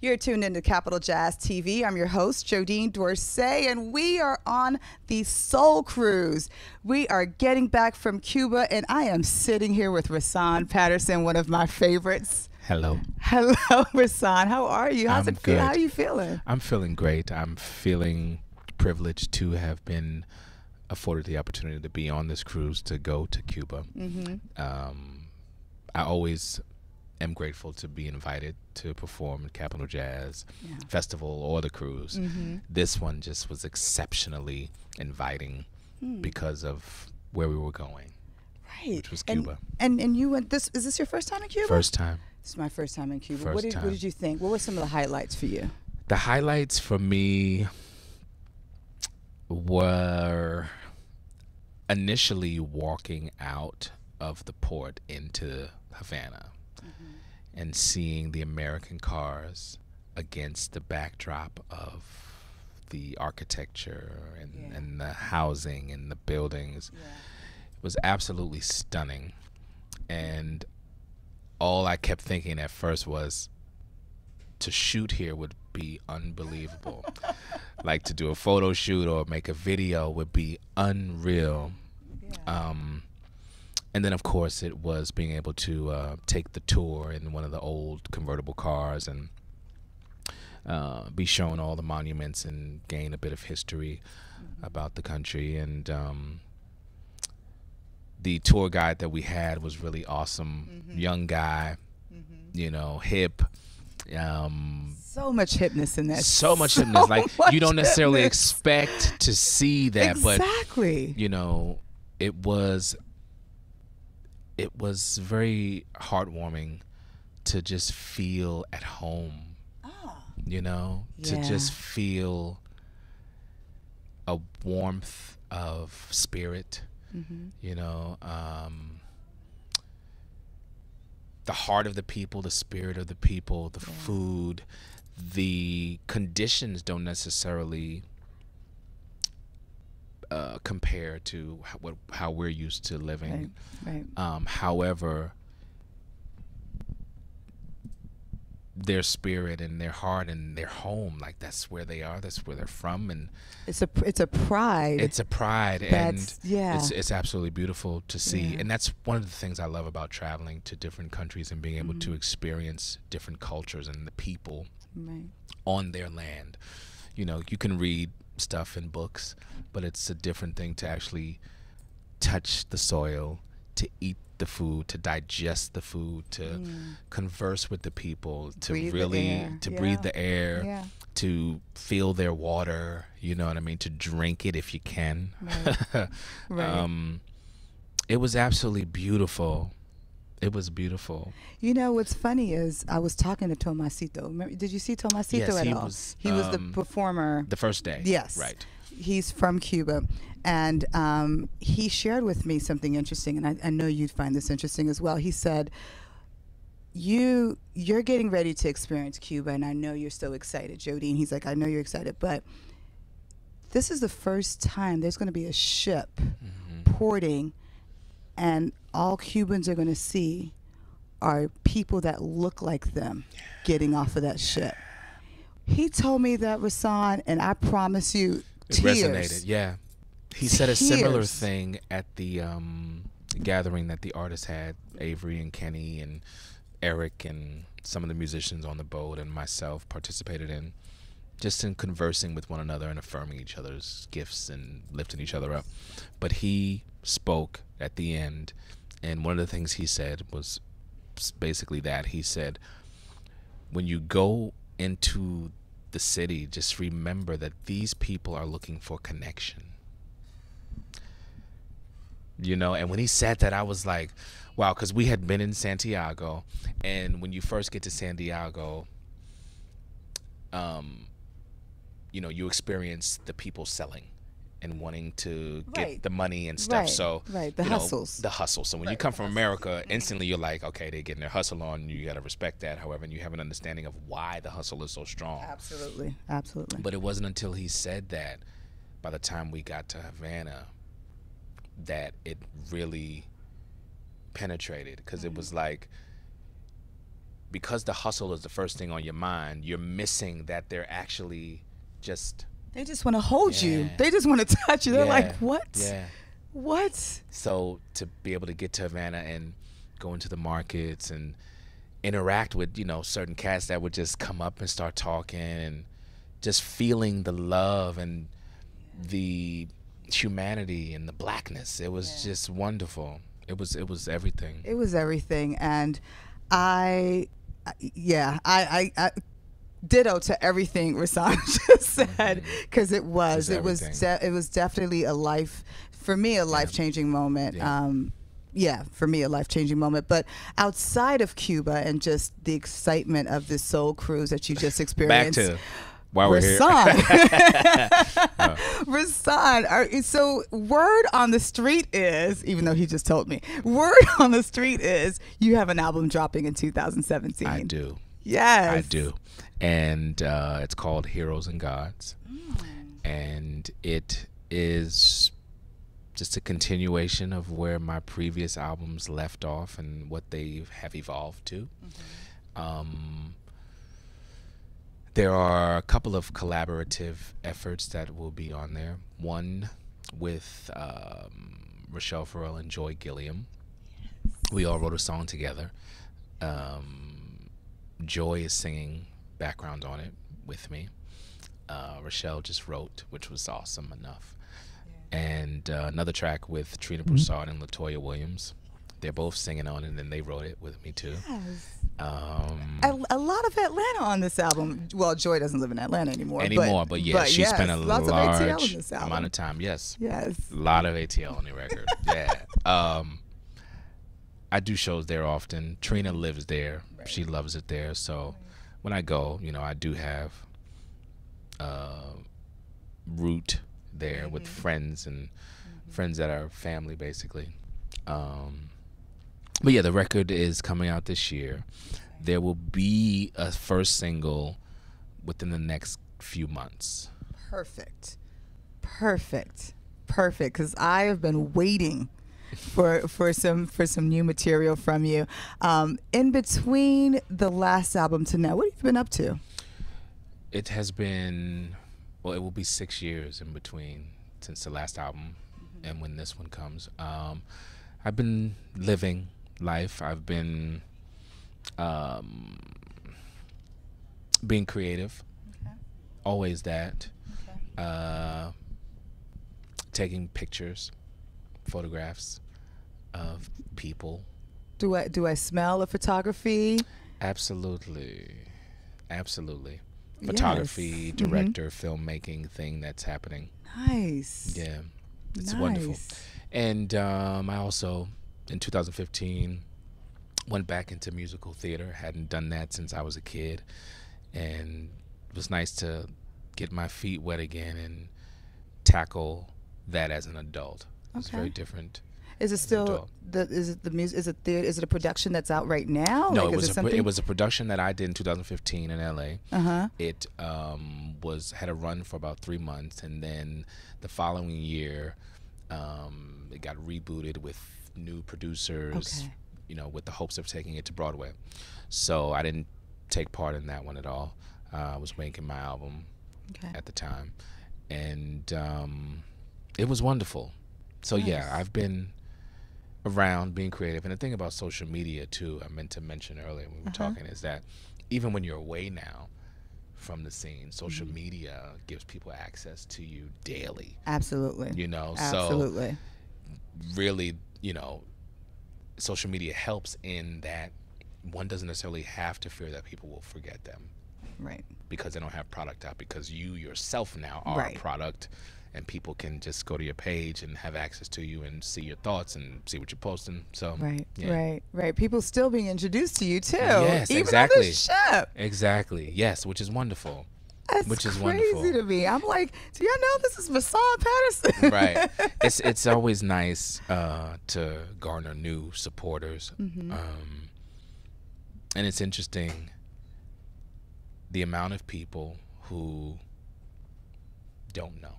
You're tuned into Capital Jazz TV. I'm your host, Jodine Dorce, and we are on the Soul Cruise. We are getting back from Cuba, and I am sitting here with Rahsaan Patterson, one of my favorites. Hello. Hello, Rahsaan. How are you? How's I'm it feel? How are you feeling? I'm feeling great. I'm feeling privileged to have been afforded the opportunity to be on this cruise to go to Cuba. Mm-hmm. Um, I always am grateful to be invited to perform at Capital Jazz Yeah. Festival or the cruise. Mm-hmm. This one just was exceptionally inviting Hmm. because of where we were going, Right. which was Cuba. And, and you went this is this your first time in Cuba? First time. This is my first time in Cuba. First what did what did you think? What were some of the highlights for you? The highlights for me were initially walking out of the port into Havana and seeing the American cars against the backdrop of the architecture and, Yeah. and the housing and the buildings it was absolutely stunning. And all i kept thinking at first was to shoot here would be unbelievable. Like to do a photo shoot or make a video would be unreal. Um, and then of course it was being able to uh, take the tour in one of the old convertible cars and uh, be shown all the monuments and gain a bit of history about the country and um, the tour guide that we had was really awesome young guy you know hip um, So much hipness in that. so much So hipness like you don't necessarily hipness. expect to see that but exactly. you know it was it was very heartwarming to just feel at home you know? To just feel a warmth of spirit Mhm. you know? Um the heart of the people the spirit of the people the food the conditions don't necessarily uh, compare to how, what, how we're used to living Right. Right. um, however, their spirit and their heart and their home, like that's where they are, that's where they're from, and It's a it's a pride. it's a pride, and yeah. it's it's absolutely beautiful to see, Yeah. and that's one of the things I love about traveling to different countries and being able Mm-hmm. to experience different cultures and the people right. on their land. You know, you can read stuff in books, but it's a different thing to actually touch the soil, to eat the food, to digest the food, to converse with the people, to Breathe really to Yeah. breathe the air, Yeah. to feel their water, you know what I mean, to drink it if you can. Right. Right. um it was absolutely beautiful. It was beautiful. You know what's funny is I was talking to Tomasito. Remember, did you see Tomasito Yes, at he all? was, he was the um, performer. The first day. Yes. Right. He's from Cuba. And um, he shared with me something interesting, and I, I know you'd find this interesting as well. He said, you you're getting ready to experience Cuba, and I know you're so excited, Jodine. He's like, I know you're excited, but this is the first time there's going to be a ship Mm-hmm. porting, and all Cubans are going to see are people that look like them getting off of that ship. He told me that, Rahsaan, and I promise you, It tears. resonated. Yeah. He said a similar thing at the um, gathering that the artists had, Avery and Kenny and Eric and some of the musicians on the boat and myself participated in just in conversing with one another and affirming each other's gifts and lifting each other up. But he spoke at the end and one of the things he said was basically that he said when you go into the city, just remember that these people are looking for connection. You know, and when he said that, I was like, wow, because we had been in Santiago, and when you first get to Santiago, um, you know, you experience the people selling and wanting to get Right. the money and stuff. Right, So right, the you know, the hustle. So when you come from America, instantly you're like, okay, they're getting their hustle on. You got to respect that. However, and you have an understanding of why the hustle is so strong. Absolutely, absolutely. But it wasn't until he said that, by the time we got to Havana, that it really penetrated because it was mm-hmm. like because the hustle is the first thing on your mind, you're missing that they're actually just They just want to hold you. They just want to touch you. They're like, what? Yeah. What? So to be able to get to Havana and go into the markets and interact with you know certain cats that would just come up and start talking and just feeling the love and the humanity and the blackness, it was Yeah. just wonderful. It was it was everything. It was everything, and I, I- yeah, I, I, I ditto to everything Rahsaan just said because it was, it was, de- it was definitely a life for me, a life changing moment. Yeah. Um, yeah, for me, a life changing moment. But outside of Cuba and just the excitement of this soul cruise that you just experienced. Back to while we're here. Rahsaan. Rahsaan, are, so word on the street is, even though he just told me, word on the street is you have an album dropping in 2017. I do. Yes. I do. And uh, it's called Heroes and Gods. And it is just a continuation of where my previous albums left off and what they have evolved to. Um, there are a couple of collaborative efforts that will be on there. One with um, Rachelle Ferrell and Joi Gilliam. We all wrote a song together. Um, Joi is singing background on it with me. Uh, Rachelle just wrote, which was awesome enough. And uh, another track with Trina Broussard and Latoya Williams. They're both singing on it, and then they wrote it with me too. Yes. Um, A, a lot of Atlanta on this album. Well, Joi doesn't live in Atlanta anymore. anymore, but, yeah, she yes, spent a lots of ATL large in this album. amount of time. Yes, Yes. a lot of ATL on the record. yeah. Um, I do shows there often. Trina lives there. She loves it there. So when I go, you know, I do have uh, root there with friends and friends that are family, basically. Um, but yeah, the record is coming out this year. There will be a first single within the next few months. Perfect. Perfect. Perfect. Because I have been waiting for for some for some new material from you. Um, in between the last album to now, what have you been up to? It has been, well, it will be six years in between since the last album and when this one comes. Um, I've been living life. I've been um, being creative. Okay. Always that. Uh, taking pictures, photographs of people. Do I do I smell a photography? Absolutely. Absolutely. Yes. Photography, Mhm. director, filmmaking thing that's happening. Nice. Yeah. It's nice. wonderful. And um, I also, in 2015, went back into musical theater. Hadn't done that since I was a kid. And it was nice to get my feet wet again and tackle that as an adult. It's Okay. very different. Is it still the is it the music is it the is it a production that's out right now? no, Like, it was, a, it was a production that I did in 2015 in LA. Uh huh. it um, was had a run for about three months, and then the following year, um, it got rebooted with new producers. Okay. You know, with the hopes of taking it to Broadway. So I didn't take part in that one at all. Uh, I was making my album Okay. at the time, and um, it was wonderful. So Nice. yeah, I've been around being creative, and the thing about social media too, I meant to mention earlier when we were Uh-huh. talking, is that even when you're away now from the scene, social Mm-hmm. media gives people access to you daily. Absolutely. You know, so Absolutely. really, you know, social media helps in that one doesn't necessarily have to fear that people will forget them right. because they don't have product out because you yourself now are Right. a product and people can just go to your page and have access to you and see your thoughts and see what you're posting so Right. yeah. Right. Right. People still being introduced to you too. Yes, even exactly. On the ship. exactly yes which is wonderful That's Which is crazy wonderful. to me. I'm like, do y'all know this is Rahsaan Patterson? right it's it's always nice uh, to garner new supporters Mm-hmm. um, and it's interesting the amount of people who don't know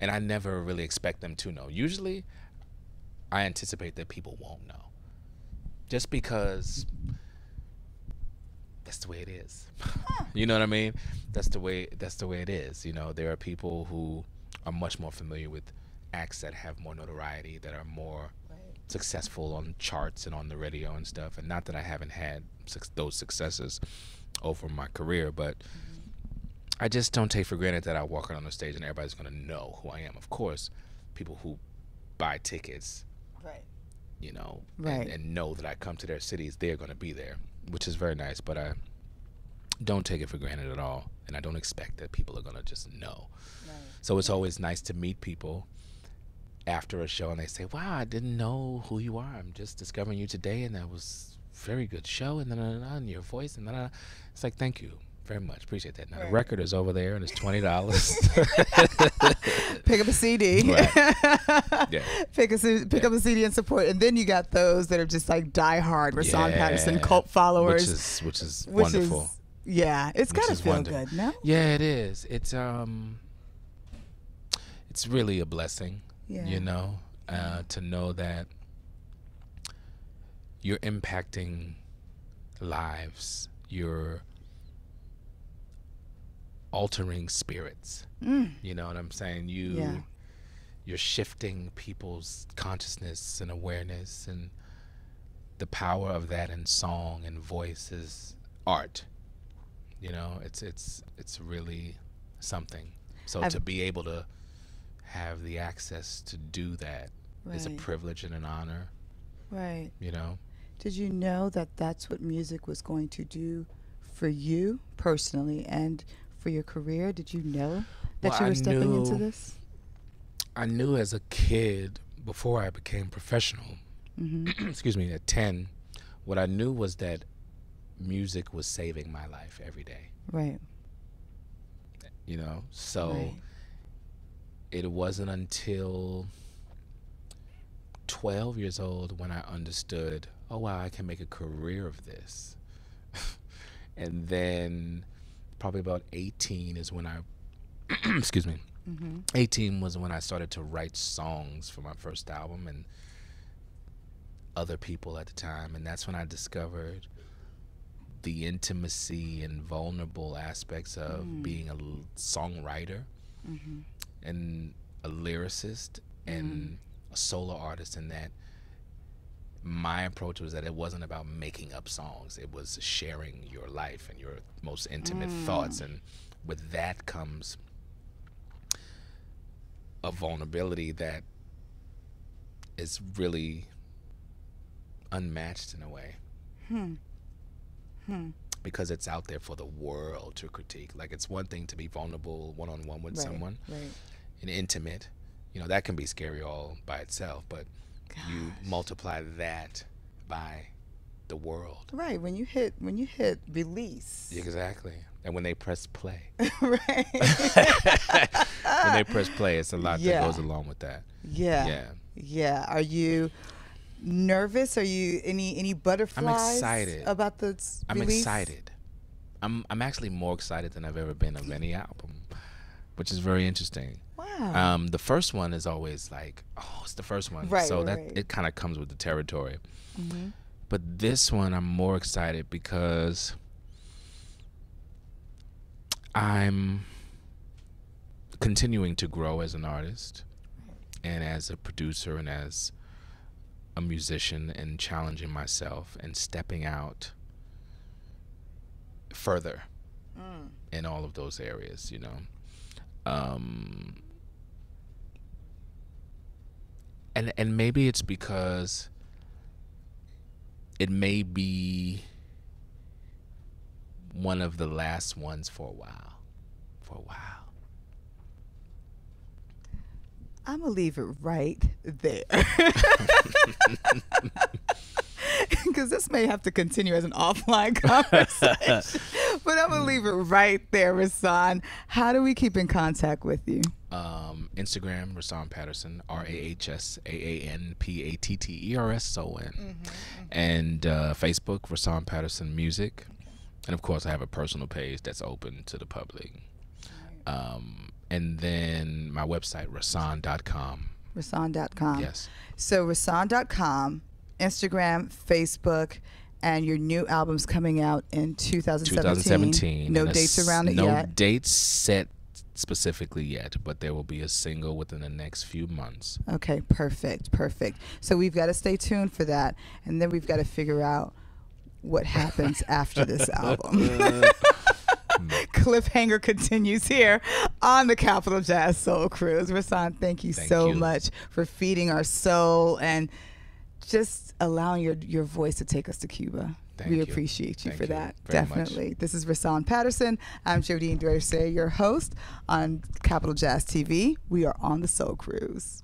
and i never really expect them to know usually i anticipate that people won't know just because that's the way it is. you know what I mean? That's the way that's the way it is. You know, there are people who are much more familiar with acts that have more notoriety, that are more Right. successful on charts and on the radio and stuff. And not that I haven't had those successes over my career, but I just don't take for granted that I walk out on the stage and everybody's going to know who I am. Of course, people who buy tickets, Right. you know, Right. and, and know that I come to their cities, they're going to be there, which is very nice. But I don't take it for granted at all, and I don't expect that people are going to just know. Right. So it's always nice to meet people after a show and they say, "Wow, I didn't know who you are. I'm just discovering you today, and that was very good show." And then and your voice, and then it's like, "Thank you very much, appreciate that." Now the record is over there, and it's twenty dollars. Pick up a CD. Yeah. Pick a pick Yeah. up a CD and support, and then you got those that are just like diehard Rahsaan Patterson cult followers, which is which is which wonderful. is yeah, it's Which gotta feel wonderful. good, no? Yeah, it is. It's um, it's really a blessing. Yeah. You know, uh, to know that you're impacting lives. You're altering spirits. Mm. You know what I'm saying? You Yeah. you're shifting people's consciousness and awareness and the power of that in song and voice is art. You know, it's it's it's really something. So I've- to be able to have the access to do that is a privilege and an honor, Right. you know. Did you know that that's what music was going to do for you personally and for your career? Did you know that Well, you I were stepping into this? I knew as a kid before I became professional, hmm excuse me, at 10, what I knew was that music was saving my life every day, Right. you know? So right. it wasn't until 12 years old when I understood, oh, wow, I can make a career of this. and then probably about 18 is when I, excuse me, hmm 18 was when I started to write songs for my first album and other people at the time. And that's when I discovered the intimacy and vulnerable aspects of Mm. being a l- songwriter hmm and a lyricist and a solo artist in that my approach was that it wasn't about making up songs it was sharing your life and your most intimate Mm. thoughts and with that comes a vulnerability that is really unmatched in a way Hmm. Hmm. because it's out there for the world to critique like it's one thing to be vulnerable one-on-one with Right. someone Right. and intimate, you know, that can be scary all by itself, but you multiply that by the world. Right. When you hit when you hit release. Exactly. And when they press play, right. when they press play, it's a lot Yeah. that goes along with that. yeah. Yeah. Yeah. Are you nervous? Are you any any butterflies? I'm excited. about the I'm excited. I'm I'm actually more excited than I've ever been of any album, which is very interesting. Wow. Um, the first one is always like, oh, it's the first one, Right, so right, that right. it kind of comes with the territory. hmm But this one, I'm more excited because I'm continuing to grow as an artist and as a producer and as a musician and challenging myself and stepping out further Mm. in all of those areas, you know. Um, and and maybe it's because it may be one of the last ones for a while. For a while. I'm gonna leave it right there. Because this may have to continue as an offline conversation. but I'm gonna leave it right there, Rahsaan. How do we keep in contact with you? Um, Instagram, Rahsaan Patterson, R A H S A A N P A T T E R S O N. And uh, Facebook, Rahsaan Patterson Music. And of course, I have a personal page that's open to the public. Um, and then my website, rahsaan.com. Rahsaan.com. Yes. So Rahsaan.com, Instagram, Facebook, and your new album's coming out in 2017. 2017. No dates around it no yet. dates set specifically yet, but there will be a single within the next few months. Okay, perfect, perfect. So we've got to stay tuned for that, and then we've got to figure out what happens after this album. Cliffhanger continues here on the Capital Jazz Soul Cruise. Rahsaan, thank you Thank so you. much for feeding our soul and just allowing your your voice to take us to Cuba. Thank we you. appreciate you Thank for you that. very much. Definitely. This is Rahsaan Patterson. I'm Jodine Dorce, your host on Capital Jazz TV. We are on the Soul Cruise.